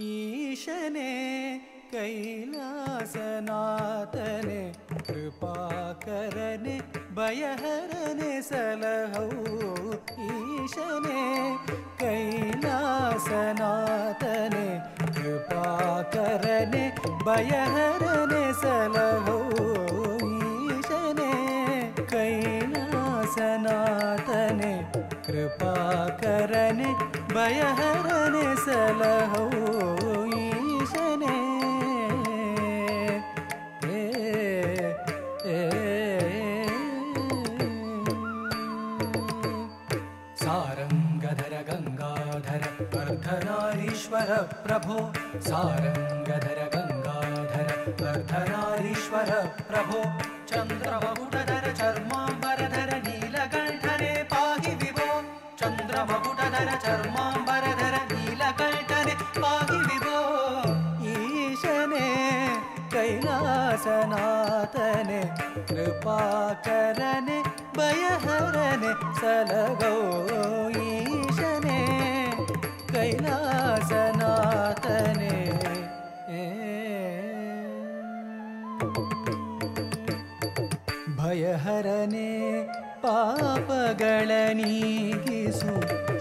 ईशने कैलासनाथने कृपाकरने भयहरने सलहौ ईशने कैलासनाथने कृपाकरने भयहरने सलहौ ईशने कैलासनाथने कृपाकरने सारङ्गधर गङ्गाधर अर्धनारीश्वर प्रभो। सारङ्गधर गङ्गाधर अर्धनारीश्वर प्रभो। चन्द्रमकुटधर चर्माम्बरधर नीलकण्ठने पाहि विभो। चन्द्रमकुटधर चर्माम्बरधर सनातन कृपा करने भयहरने सलगो ईशने। कैलासनातने भयहरने पापगणनीगिसु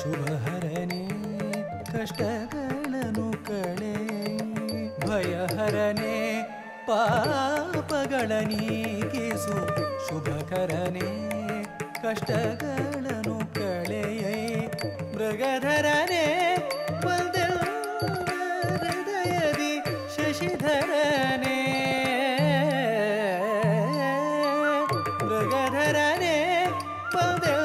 शुभहरने कष्टगणनु कळे भयहरने ಪಾಪಗಳ ನೀಗಿಸು ಶುಭಕರನೆ ಕಷ್ಟಗಳನ್ನು ಕಳೆಯೈ ಮೃಗಧರನೆ ಬಂದೆಲ್ಲ ಹೃದಯದಿ ಶಶಿಧರನೆ ಮೃಗಧರನೆ ಪದೌನ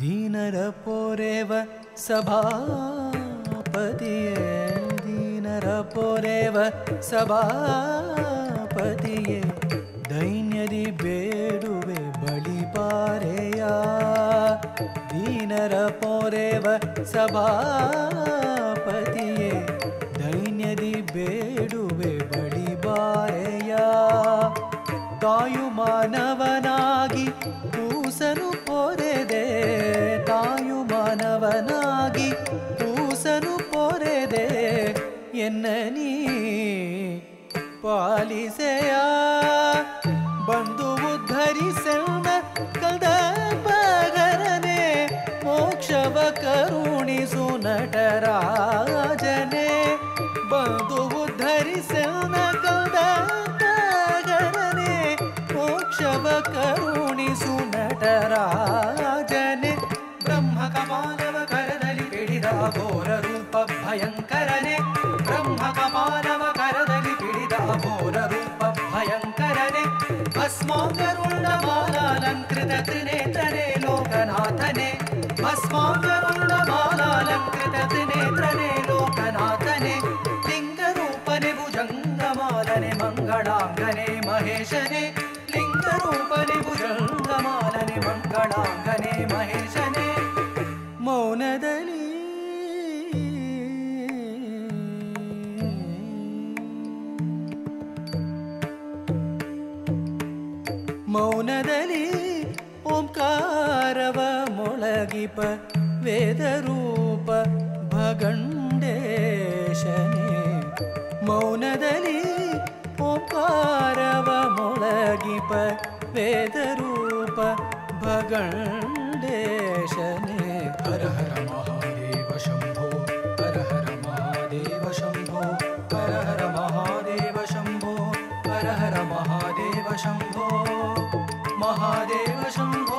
ದೀನರ ಪೋರೇವ ಸಭಾಪತಿಯೇ ದೀನರ ಪೋರೇವ ಸಭಾಪತಿಯೇ ದೈನ್ಯದಿ ಬೇಡುವೆ ಬಳಿಪಾರೆಯ ದೀನರ ಪೋರೇವ ಸಭಾಪತಿಯೇ ದೈನ್ಯದಿ ಬೇಡುವೆ ತಾಯು ಮಾನವನಾಗಿ ಕೂಸನು ಪೊರೆದೆ. ತಾಯು ಮಾನವನಾಗಿ ಕೂಸನು ಪೊರೆದೆ. ಎನ್ನ ನೀ ಪಾಲಿಸೆಯ? ಬಂದು ಉದ್ಧರಿಸೆನ್ನ ಕದ ಬಗರನೆ ಮೋಕ್ಷವ ಕರುಣಿಸು ನಟರಾಜನೆ. ಬಂದು ಉದ್ಧರಿಸೆನ್ನ सुनटराजने ब्रह्म कमानव करदलि पिडिदाघोररूप भयङ्कर ब्रह्म कमानव करदलि पिडिदाघोररूप भयङ्करं कृत ಮೌನದಲ್ಲಿ ಓಂಕಾರವ ಮೊಳಗಿಪ ವೇದರೂಪ ಭಗಂಡೇಶನೇ ಮೌನದಲ್ಲಿ ಓಂಕಾರವ ಮೊಳಗಿಪ ವೇದರೂಪ ಭಗಂಡೇಶನೇ ಹರ ಹರ ಮಹಾದೇವ ಶಂಭೋ ಹರ ಹರ ಮಹಾದೇವ ಶಂಭೋ ಹರ ಹರ ಮಹಾದೇವ ಶಂಭೋ ಹರ ಹರ ಮಹಾದೇವ ಶಂಭೋ महादेव शम्भो